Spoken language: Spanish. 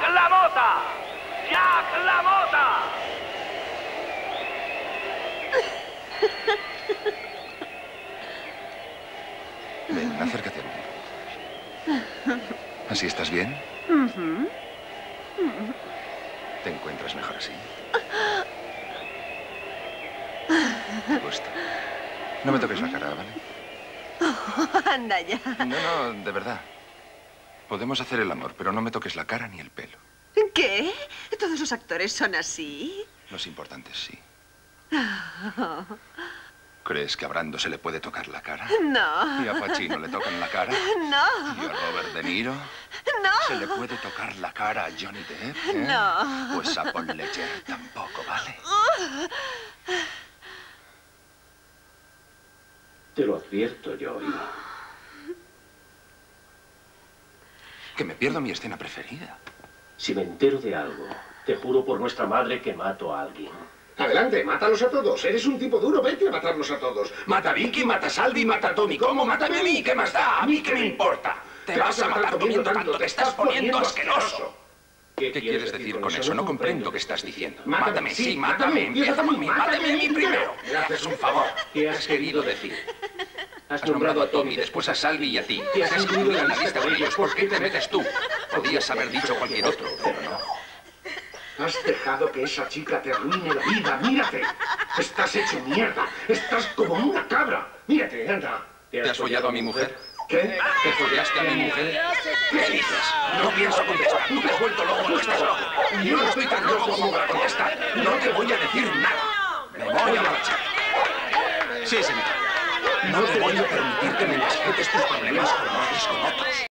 ¡Jack LaMotta! ¡Jack LaMotta! Ven, acércate a mí. ¿Así estás bien? ¿Te encuentras mejor así? Me gusta. No me toques la cara, ¿vale? anda ya. No, no, de verdad. Podemos hacer el amor, pero no me toques la cara ni el pelo. ¿Qué? ¿Todos los actores son así? Los importantes sí. ¿Crees que a Brando se le puede tocar la cara? No. ¿Y a Pacino le tocan la cara? No. ¿Y a Robert De Niro? No. ¿Se le puede tocar la cara a Johnny Depp? eh? No. Pues a Paul Ledger tampoco, ¿vale? Te lo advierto, Joey. Que me pierdo mi escena preferida. Si me entero de algo, te juro por nuestra madre que mato a alguien. Adelante, mátalos a todos. Eres un tipo duro, vete a matarlos a todos. Mata a Vicky, mata a Salvi, mata a Tommy. ¿Cómo? Mátame a mí, ¿qué más da? ¿A mí qué me importa? Te vas a matar comiendo tanto, te estás poniendo asqueroso. ¿Qué quieres decir con eso? No comprendo qué estás diciendo. Mátame, sí, mátame. Empieza por mí, mátame a mí primero. Me haces un favor. ¿Qué has querido decir? Has nombrado a Tommy, después a Salvi y a ti. Te has incluido en la lista de ellos. ¿Por qué te metes tú? Podías haber dicho cualquier otro, pero no. Has dejado que esa chica te arruine la vida. Mírate. Estás hecho mierda. Estás como una cabra. Mírate, anda. ¿Te has follado a mi mujer? ¿Qué? ¿Te follaste a mi mujer? ¿Qué dices? No pienso contestar. Tú te has vuelto loco, no estás loco. Yo no estoy tan loco como para contestar. No te voy a decir nada. Me voy a marchar. Sí, señor. No te voy a permitir que me desquites tus problemas con otros.